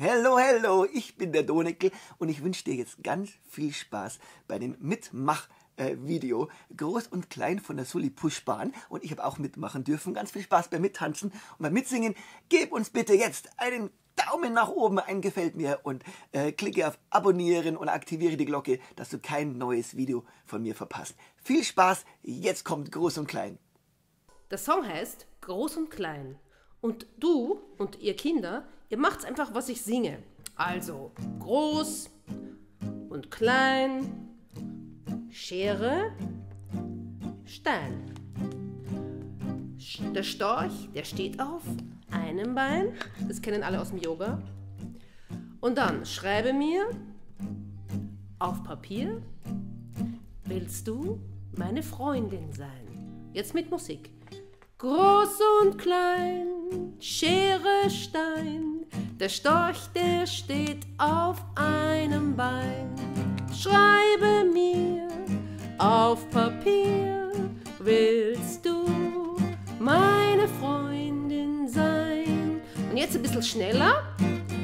Hello, hello, ich bin der Doneckel und ich wünsche dir jetzt ganz viel Spaß bei dem Mitmach-Video. Groß und klein von der Sully Pushbahn und ich habe auch mitmachen dürfen. Ganz viel Spaß beim Mittanzen und beim Mitsingen. Gib uns bitte jetzt einen Daumen nach oben, ein Gefällt mir und äh, klicke auf Abonnieren und aktiviere die Glocke, dass du kein neues Video von mir verpasst. Viel Spaß, jetzt kommt Groß und Klein. Der Song heißt Groß und Klein. Und du und ihr Kinder, ihr macht's einfach, was ich singe. Also groß und klein, Schere, Stein. Der Storch, der steht auf einem Bein, das kennen alle aus dem Yoga. Und dann schreibe mir auf Papier, willst du meine Freundin sein? Jetzt mit Musik. Groß und klein, Schere, Stein, der Storch, der steht auf einem Bein. Schreibe mir auf Papier, willst du meine Freundin sein? Und jetzt ein bisschen schneller.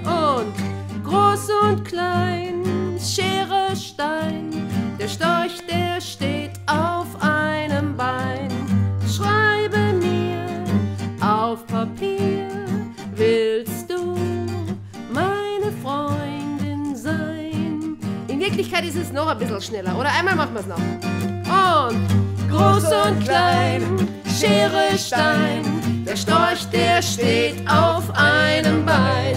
Und groß und klein, Schere, Stein, der Storch, der Wirklichkeit ist es noch ein bisschen schneller. Oder einmal machen wir es noch. Und groß und klein, Schere, Stein, der Storch, der steht auf einem Bein.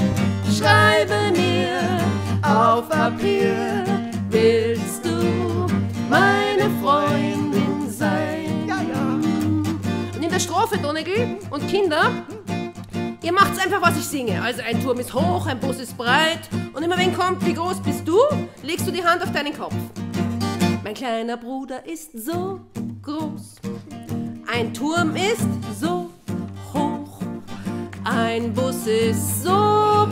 Schreibe mir auf Papier, willst du meine Freundin sein? Ja, ja. Und in der Strophe, Donegel und Kinder, ihr macht's einfach, was ich singe. Also ein Turm ist hoch, ein Bus ist breit. Und immer wenn kommt, wie groß bist du, legst du die Hand auf deinen Kopf. Mein kleiner Bruder ist so groß. Ein Turm ist so hoch. Ein Bus ist so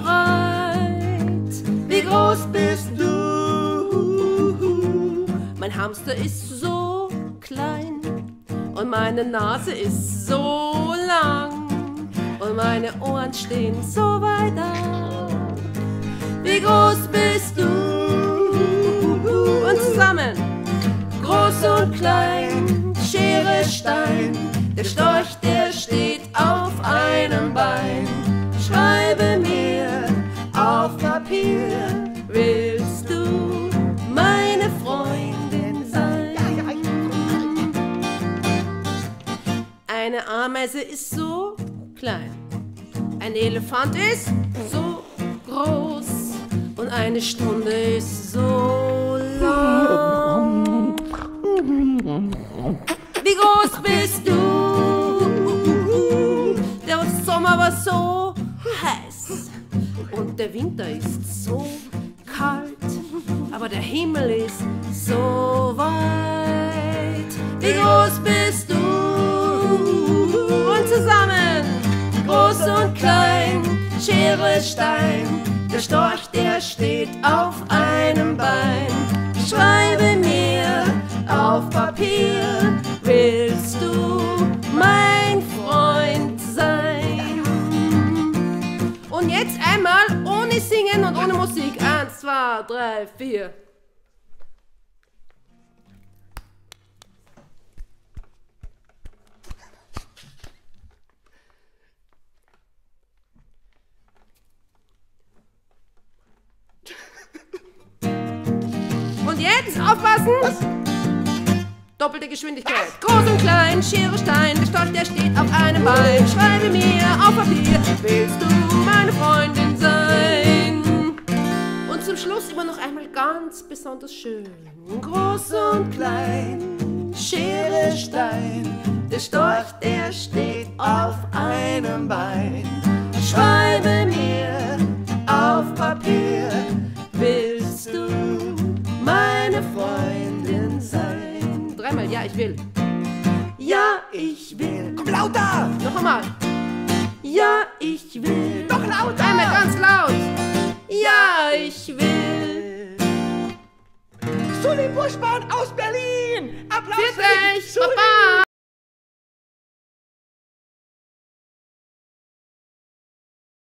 breit. Wie groß bist du? Mein Hamster ist so klein. Und meine Nase ist so lang. Und meine Ohren stehen so weit auf. Wie groß bist du? Und zusammen. Groß und klein, Schere, Stein. Der Storch, der steht auf einem Bein. Schreibe mir auf Papier, willst du meine Freundin sein? Eine Ameise ist so klein, ein Elefant ist so groß und eine Stunde ist so lang. Wie groß bist du? Der Sommer war so heiß und der Winter ist so kalt, aber der Himmel ist so weit. Schere, Stein, der Storch, der steht auf einem Bein. Schreibe mir auf Papier, willst du mein Freund sein? Und jetzt einmal ohne Singen und ohne Musik. Eins, zwei, drei, vier. Und jetzt aufpassen! Doppelte Geschwindigkeit. Groß und klein, Schere, Stein, der Storch, der steht auf einem Bein. Schreibe mir auf Papier, willst du meine Freundin sein? Und zum Schluss immer noch einmal ganz besonders schön. Groß und klein, Schere, Stein, der Storch, der steht auf einem Bein. Ich will. Ja, ich will. Komm lauter! Noch einmal. Ja, ich will. Noch lauter! Einmal ganz laut. Ja, ich will. Sully Pushbahn aus Berlin! Applaus Für dich! Papa.